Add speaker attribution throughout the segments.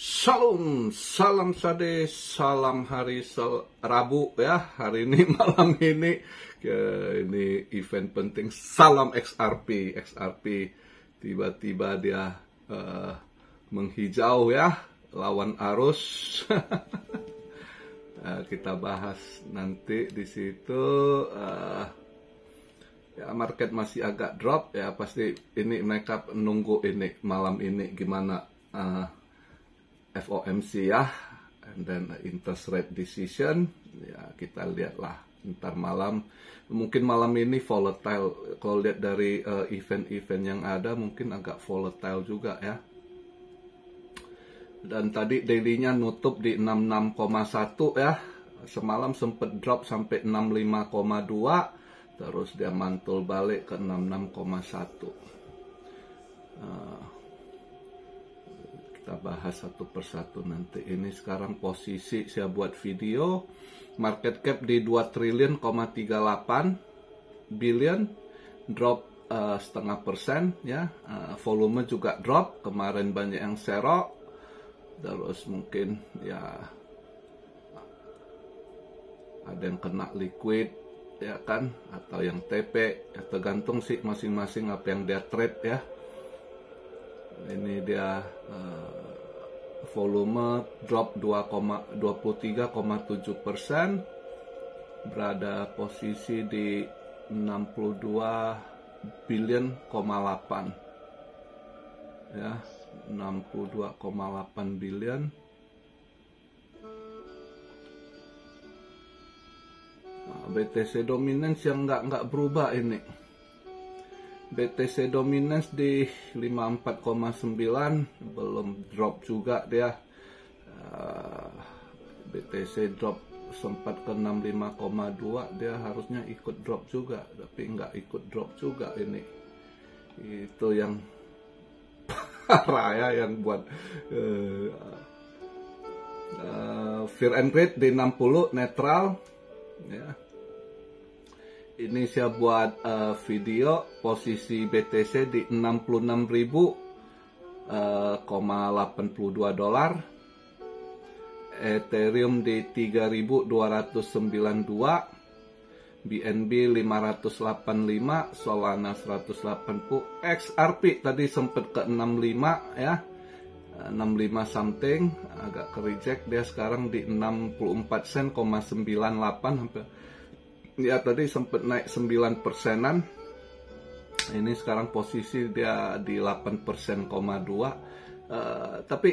Speaker 1: Shalom, salam sade, salam hari sel Rabu ya. Hari ini malam ini ke ini event penting salam XRP, XRP tiba-tiba dia uh, menghijau ya lawan arus. uh, kita bahas nanti di situ uh, ya market masih agak drop ya pasti ini mereka nunggu ini malam ini gimana uh, FOMC ya, and then interest rate decision, ya kita lihatlah ntar malam, mungkin malam ini volatile, kalau lihat dari uh, event-event yang ada mungkin agak volatile juga ya. Dan tadi daily-nya nutup di 66,1 ya, semalam sempat drop sampai 65,2, terus dia mantul balik ke 66,1. Uh, kita bahas satu persatu nanti. Ini sekarang posisi saya buat video. Market cap di 2 triliun, 38 billion. Drop uh, setengah persen ya. Uh, volume juga drop. Kemarin banyak yang serok. Terus mungkin ya ada yang kena liquid ya kan atau yang TP ya tergantung sih masing-masing apa yang dia trade ya ini dia uh, volume drop 23,7 persen. Berada posisi di 62 billion, 8 ya 62,8 billion. Nah, BTC dominance yang nggak nggak berubah ini BTC dominance di 54,9 belum drop juga dia. Uh, BTC drop sempat ke 65,2 dia harusnya ikut drop juga tapi nggak ikut drop juga ini. Itu yang parah ya yang buat uh, uh, fear and greed di 60 netral ya ini saya buat uh, video posisi BTC di 66.000,82 uh, dolar. Ethereum di 3292 BNB 585 Solana 180 XRP tadi sempat ke 65 ya. 65 something agak ke reject dia sekarang di 64 sen, 98 hampir ya tadi sempat naik 9 persenan. Ini sekarang posisi dia di 8 persen, uh, tapi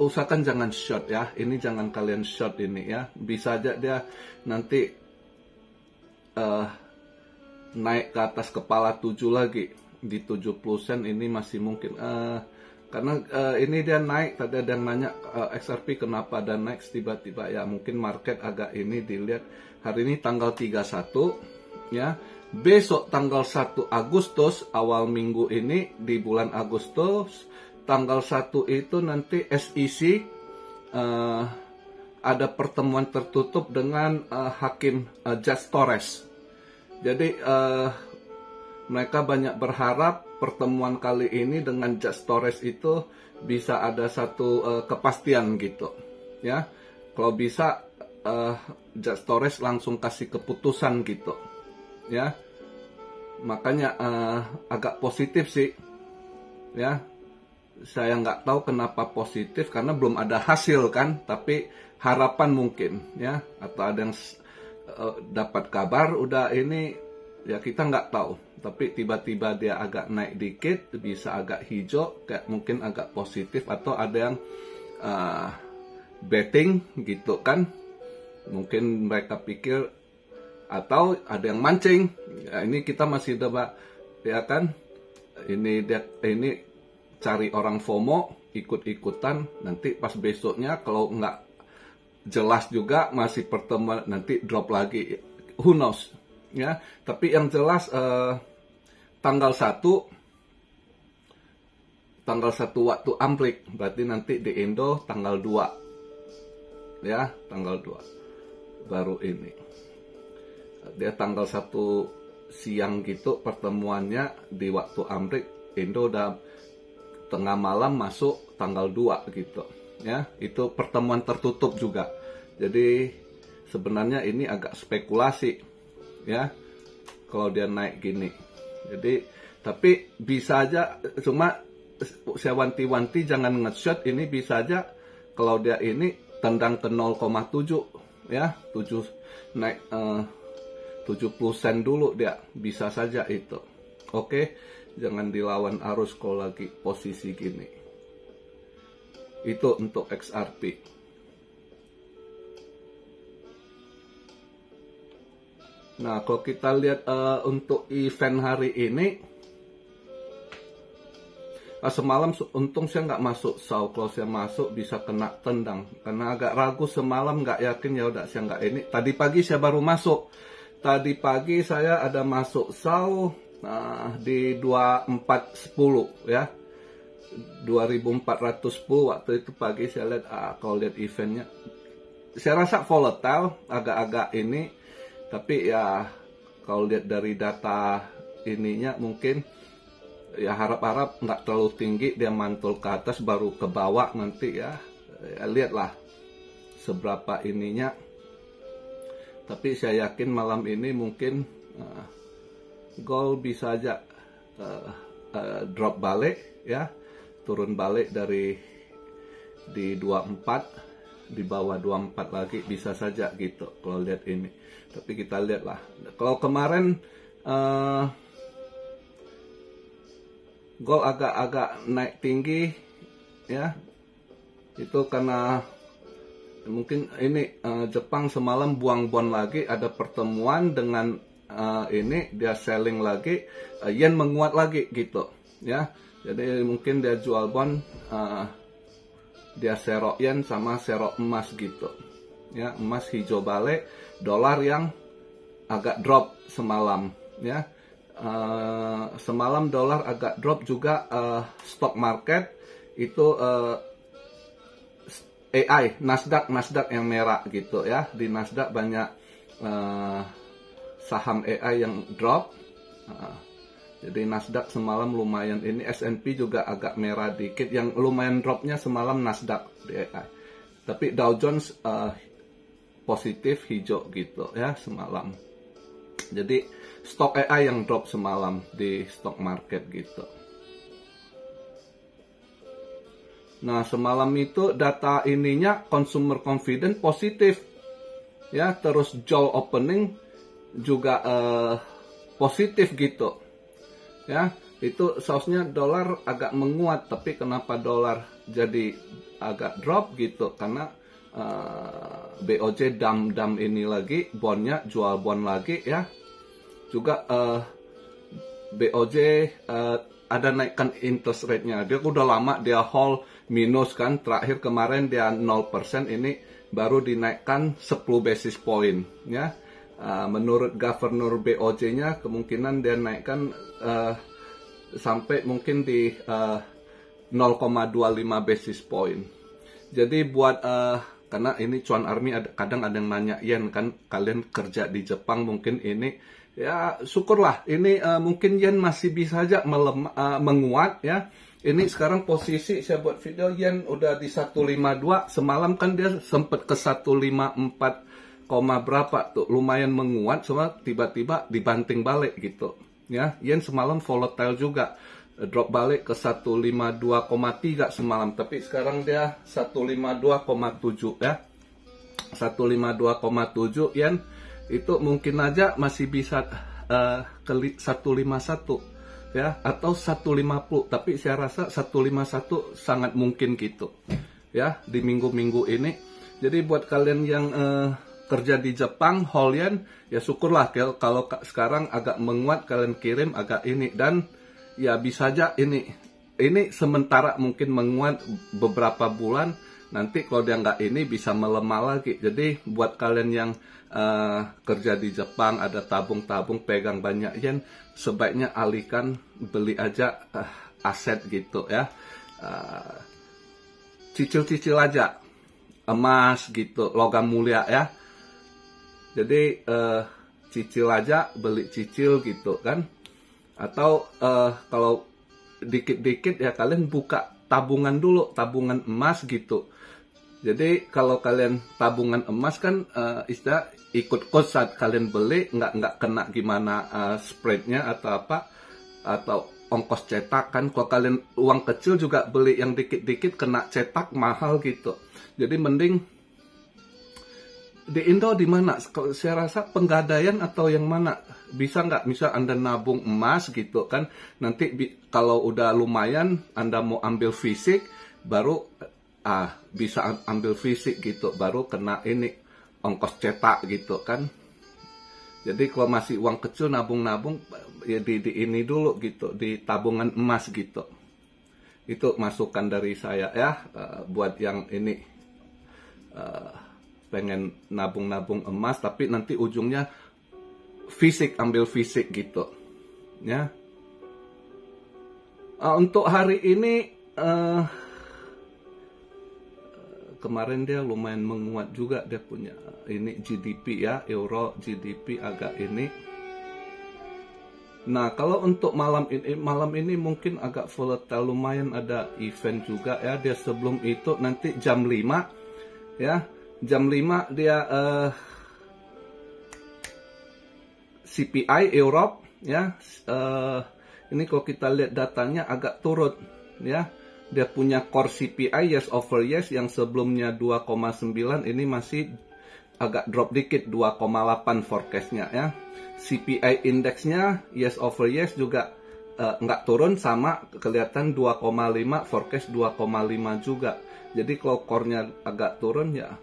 Speaker 1: usahakan jangan short ya. Ini jangan kalian short ini ya. Bisa aja dia nanti uh, naik ke atas kepala 7 lagi di 70 sen. Ini masih mungkin. Uh, karena uh, ini dia naik. Tadi ada yang nanya uh, XRP kenapa ada naik tiba-tiba ya mungkin market agak ini dilihat hari ini tanggal 31 ya. Besok tanggal 1 Agustus awal minggu ini di bulan Agustus tanggal 1 itu nanti SEC uh, eh, ada pertemuan tertutup dengan uh, hakim uh, Judge Torres. Jadi uh, mereka banyak berharap pertemuan kali ini dengan Judge Torres itu bisa ada satu uh, kepastian gitu ya. Kalau bisa uh, Judge Torres langsung kasih keputusan gitu. Ya. Makanya uh, agak positif sih. Ya. Saya nggak tahu kenapa positif karena belum ada hasil kan tapi harapan mungkin ya. Atau ada yang uh, dapat kabar udah ini ya kita nggak tahu. Tapi tiba-tiba dia agak naik dikit bisa agak hijau kayak mungkin agak positif atau ada yang uh, betting gitu kan mungkin mereka pikir atau ada yang mancing. Ya, ini kita masih coba ya kan? Ini dia ini cari orang FOMO ikut-ikutan. Nanti pas besoknya kalau nggak jelas juga masih pertemuan nanti drop lagi. Who knows? Ya tapi yang jelas uh, tanggal 1 tanggal 1 waktu amplik berarti nanti di Indo tanggal 2 ya tanggal 2 baru ini. Dia tanggal 1 siang gitu pertemuannya di waktu amplik Indo udah tengah malam masuk tanggal 2 gitu ya. Itu pertemuan tertutup juga. Jadi sebenarnya ini agak spekulasi ya kalau dia naik gini. Jadi tapi bisa aja cuma saya wanti-wanti jangan nge-shot ini bisa aja kalau dia ini tendang ke 0,7 ya 7 naik uh, 70 sen dulu dia. Bisa saja itu. Oke jangan dilawan arus kalau lagi posisi gini. Itu untuk XRP Nah, kalau kita lihat uh, untuk event hari ini, uh, semalam untung saya nggak masuk sau. Kalau saya masuk bisa kena tendang. Karena agak ragu semalam nggak yakin ya udah saya nggak ini. Tadi pagi saya baru masuk. Tadi pagi saya ada masuk sau uh, di 2410 ya. 2410 waktu itu pagi saya lihat uh, kalau lihat eventnya saya rasa volatile agak-agak ini tapi ya kalau lihat dari data ininya mungkin ya harap-harap nggak terlalu tinggi dia mantul ke atas baru ke bawah nanti ya, ya lihatlah seberapa ininya. Tapi saya yakin malam ini mungkin uh, gol bisa aja uh, uh, drop balik ya. Turun balik dari di 24 di bawah 24 lagi bisa saja gitu kalau lihat ini. Tapi kita lihat lah kalau kemarin uh, gol agak-agak naik tinggi ya. Itu karena mungkin ini uh, Jepang semalam buang bon lagi ada pertemuan dengan uh, ini dia selling lagi uh, yen menguat lagi gitu ya. Jadi mungkin dia jual bon uh, dia serok yen sama serok emas gitu ya. Emas hijau balik dolar yang agak drop semalam ya uh, semalam dolar agak drop juga uh, stock market itu uh, eh, AI Nasdaq Nasdaq yang merah gitu ya. Di Nasdaq banyak uh, saham AI yang drop. Uh, jadi Nasdaq semalam lumayan ini S&P juga agak merah dikit. Yang lumayan dropnya semalam Nasdaq di AI tapi Dow Jones uh, positif hijau gitu ya semalam. Jadi stok AI yang drop semalam di stock market gitu. Nah semalam itu data ininya consumer confidence positif. Ya terus jaw opening juga uh, positif gitu. Ya itu sausnya dolar agak menguat tapi kenapa dolar jadi agak drop gitu? Karena uh, BOJ dam dam ini lagi bonnya jual bon lagi ya. Juga uh, eh, BOJ uh, eh, ada naikkan interest rate-nya. Dia udah lama dia hold minus kan. Terakhir kemarin dia 0% ini baru dinaikkan 10 basis point ya. Uh, menurut governor BOJ-nya kemungkinan dia naikkan uh, sampai mungkin di uh, 0,25 basis point. Jadi buat uh, karena ini cuan army ada, kadang ada yang nanya yen kan kalian kerja di Jepang mungkin ini ya syukurlah ini uh, mungkin yen masih bisa aja melem, uh, menguat ya. Ini sekarang posisi saya buat video yen udah di 152 semalam kan dia sempat ke 154 koma berapa tuh lumayan menguat cuma tiba-tiba dibanting balik gitu ya. Yen semalam volatile juga drop balik ke 152,3 semalam. Tapi sekarang dia 152,7 ya. 152,7 yen itu mungkin aja masih bisa uh, ke 151 ya atau 150 tapi saya rasa 151 sangat mungkin gitu ya di minggu-minggu ini. Jadi buat kalian yang uh, kerja di Jepang Holian ya syukurlah kalau sekarang agak menguat kalian kirim agak ini. Dan ya bisa aja ini ini sementara mungkin menguat beberapa bulan nanti kalau dia nggak ini bisa melemah lagi. Jadi buat kalian yang uh, kerja di Jepang ada tabung-tabung pegang banyak yen sebaiknya alihkan beli aja uh, aset gitu ya. Uh, cicil-cicil aja emas gitu logam mulia ya. Jadi uh, cicil aja beli cicil gitu kan atau uh, kalau dikit-dikit ya kalian buka tabungan dulu, tabungan emas gitu. Jadi kalau kalian tabungan emas kan uh, istilah ikut kos saat kalian beli nggak nggak kena gimana uh, spreadnya atau apa atau ongkos cetak kan kalau kalian uang kecil juga beli yang dikit-dikit kena cetak mahal gitu. Jadi mending di Indo di mana? Saya rasa penggadaian atau yang mana? Bisa nggak? Misal Anda nabung emas gitu kan, nanti kalau udah lumayan Anda mau ambil fisik, baru ah bisa ambil fisik gitu, baru kena ini ongkos cetak gitu kan. Jadi kalau masih uang kecil nabung-nabung ya di, di ini dulu gitu, di tabungan emas gitu. Itu masukan dari saya ya uh, buat yang ini. Uh, pengen nabung-nabung emas tapi nanti ujungnya fisik ambil fisik gitu ya. Uh, untuk hari ini uh, kemarin dia lumayan menguat juga dia punya ini GDP ya euro GDP agak ini. Nah kalau untuk malam ini malam ini mungkin agak volatile lumayan ada event juga ya dia sebelum itu nanti jam 5 ya. Jam 5 dia uh, CPI Europe ya. Uh, ini kalau kita lihat datanya agak turun ya. Dia punya core CPI yes over yes yang sebelumnya 2,9 ini masih agak drop dikit 2,8 forecastnya ya. CPI indeksnya yes over yes juga uh, nggak turun sama kelihatan 2,5 forecast 2,5 juga. Jadi kalau core-nya agak turun ya.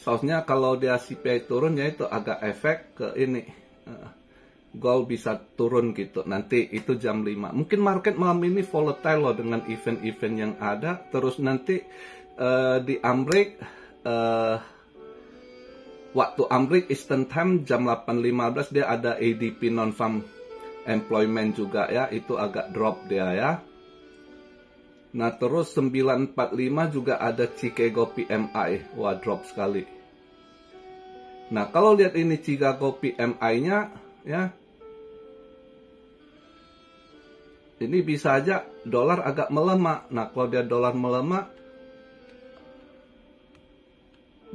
Speaker 1: Sausnya kalau dia CPI turun ya itu agak efek ke ini gold bisa turun gitu. Nanti itu jam 5 mungkin market malam ini volatile loh dengan event-event yang ada. Terus nanti uh, di Amrik uh, waktu Amrik Eastern Time jam 8.15 dia ada ADP non farm employment juga ya. Itu agak drop dia ya. Nah terus 945 juga ada Chicago PMI. Wah drop sekali. Nah kalau lihat ini Chicago PMI-nya ya. Ini bisa aja dolar agak melemah. Nah kalau dia dolar melemah.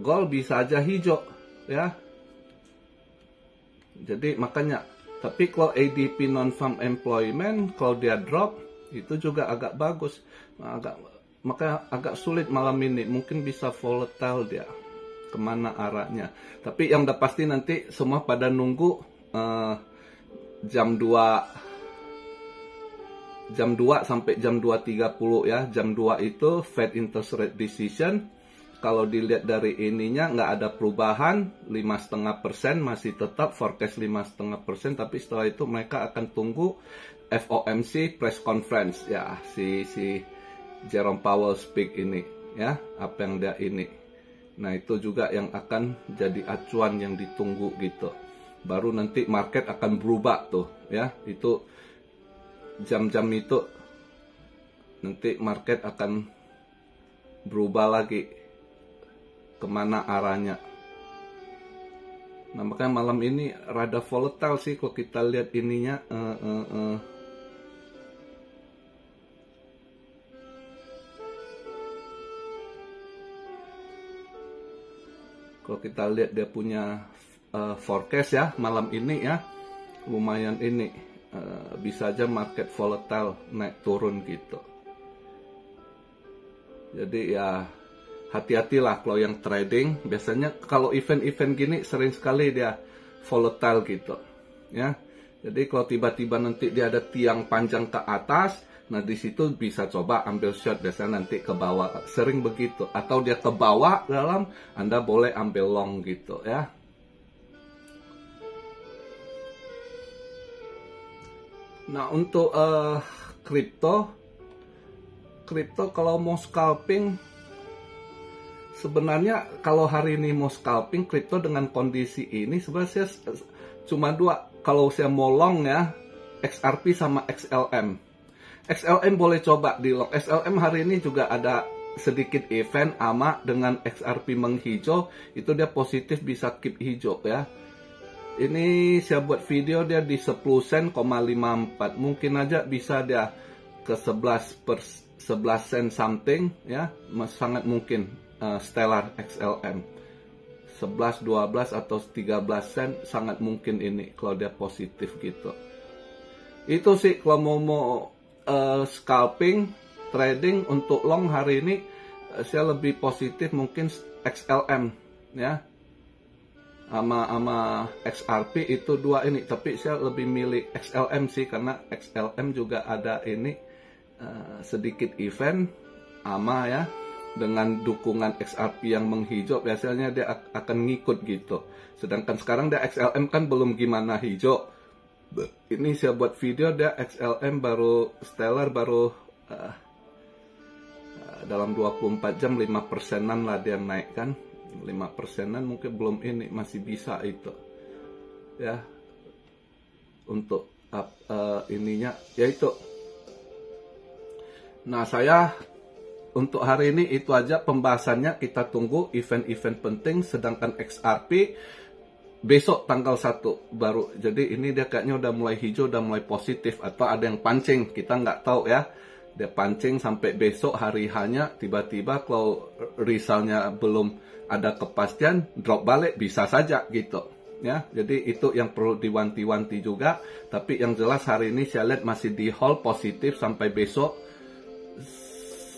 Speaker 1: Gold bisa aja hijau ya. Jadi makanya tapi kalau ADP non farm employment kalau dia drop itu juga agak bagus agak maka agak sulit malam ini mungkin bisa volatile dia ke mana arahnya. Tapi yang udah pasti nanti semua pada nunggu uh, jam 2 jam 2 sampai jam 2.30 ya. Jam 2 itu Fed interest rate decision. Kalau dilihat dari ininya nggak ada perubahan lima setengah persen masih tetap forecast lima setengah persen. Tapi setelah itu mereka akan tunggu FOMC press conference. Ya si si Jerome Powell speak ini ya apa yang dia ini nah itu juga yang akan jadi acuan yang ditunggu gitu baru nanti market akan berubah tuh ya itu jam-jam itu nanti market akan berubah lagi ke mana arahnya. Nah makanya malam ini rada volatile sih kalau kita lihat ininya. Uh, uh, uh. Kalau kita lihat dia punya uh, forecast ya malam ini ya lumayan ini uh, bisa aja market volatile naik turun gitu. Jadi ya hati-hatilah kalau yang trading biasanya kalau event-event gini sering sekali dia volatile gitu ya jadi kalau tiba-tiba nanti dia ada tiang panjang ke atas nah di situ bisa coba ambil short biasanya nanti ke bawah. Sering begitu. Atau dia ke bawah dalam anda boleh ambil long gitu ya. Nah untuk uh, kripto. Kripto kalau mau scalping sebenarnya kalau hari ini mau scalping kripto dengan kondisi ini sebenarnya cuma dua. Kalau saya mau long ya XRP sama XLM XLM boleh coba di long XLM hari ini juga ada sedikit event ama dengan XRP menghijau. Itu dia positif bisa keep hijau ya. Ini saya buat video dia di 10 sen, 54 mungkin aja bisa dia ke 11 per 11 sen something ya. Sangat mungkin uh, Stellar XLM 11 12 atau 13 sen sangat mungkin ini kalau dia positif gitu. Itu sih kalau mau mau uh, scalping trading untuk long hari ini uh, saya lebih positif mungkin XLM ya. Sama sama XRP itu dua ini tapi saya lebih milih XLM sih karena XLM juga ada ini uh, sedikit event ama ya dengan dukungan XRP yang menghijau biasanya dia akan ngikut gitu. Sedangkan sekarang dia XLM kan belum gimana hijau ini saya buat video dia XLM baru stellar baru uh, dalam 24 jam 5 persenan lah dia naik kan 5 persenan mungkin belum ini masih bisa itu. Ya untuk uh, uh, ininya yaitu nah saya untuk hari ini itu aja pembahasannya. Kita tunggu event-event penting sedangkan XRP besok tanggal 1 baru. Jadi ini dia kayaknya udah mulai hijau udah mulai positif. Atau ada yang pancing kita nggak tahu ya. Dia pancing sampai besok hari hanya tiba-tiba kalau risalnya belum ada kepastian drop balik bisa saja gitu ya. Jadi itu yang perlu diwanti-wanti juga. Tapi yang jelas hari ini saya lihat masih di hold positif sampai besok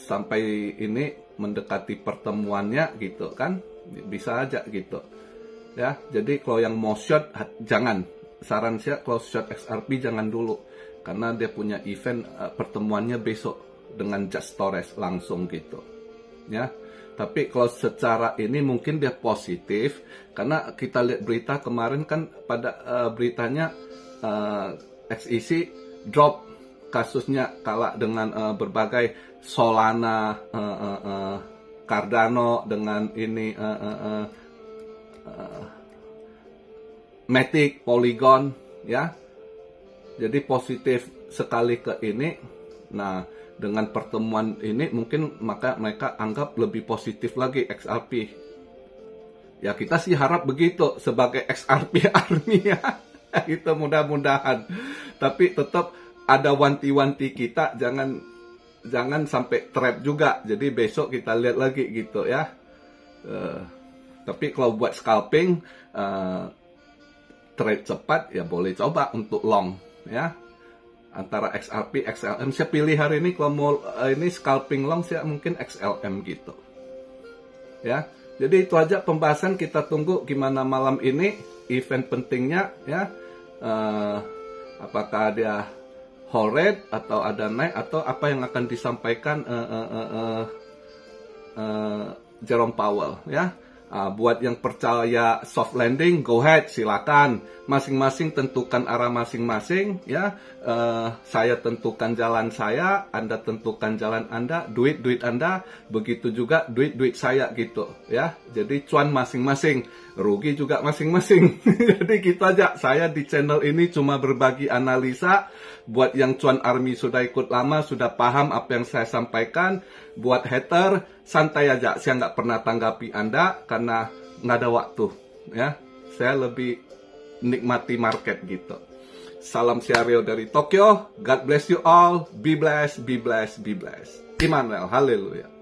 Speaker 1: sampai ini mendekati pertemuannya gitu kan. Bisa aja gitu ya jadi kalau yang mau short jangan. Saran saya kalau short XRP jangan dulu. Karena dia punya event uh, pertemuannya besok dengan Just Torres langsung gitu. Ya tapi kalau secara ini mungkin dia positif. Karena kita lihat berita kemarin kan pada uh, beritanya uh, eh, XEC drop kasusnya kalah dengan uh, berbagai Solana, uh, uh, uh, Cardano dengan ini uh, uh, uh, uh, Matic, Polygon ya. Jadi positif sekali ke ini. Nah, dengan pertemuan ini mungkin maka mereka anggap lebih positif lagi XRP. Ya kita sih harap begitu sebagai XRP army ya. itu mudah-mudahan. Tapi tetap ada wanti-wanti kita jangan jangan sampai trap juga. Jadi besok kita lihat lagi gitu ya. Uh, tapi kalau buat scalping uh, trade cepat ya boleh coba untuk long ya antara XRP, XLM. Saya pilih hari ini kalau mau uh, ini scalping long saya mungkin XLM gitu. Ya. Jadi itu aja pembahasan kita tunggu gimana malam ini event pentingnya ya. Uh, apakah dia hold atau ada naik atau apa yang akan disampaikan uh, uh, uh, uh, Jerome Powell ya Uh, buat yang percaya soft landing, go ahead, silakan. Masing-masing tentukan arah masing-masing, ya. Uh, saya tentukan jalan saya, Anda tentukan jalan Anda, duit duit Anda, begitu juga duit duit saya gitu, ya. Jadi cuan masing-masing, rugi juga masing-masing. Jadi gitu aja. Saya di channel ini cuma berbagi analisa. Buat yang cuan army sudah ikut lama, sudah paham apa yang saya sampaikan. Buat hater, santai aja. Saya nggak pernah tanggapi Anda karena nggak ada waktu. Ya, saya lebih nikmati market gitu. Salam Siario dari Tokyo. God bless you all. Be blessed, be blessed, be blessed. Immanuel, haleluya.